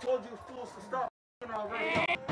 told you fools to stop already.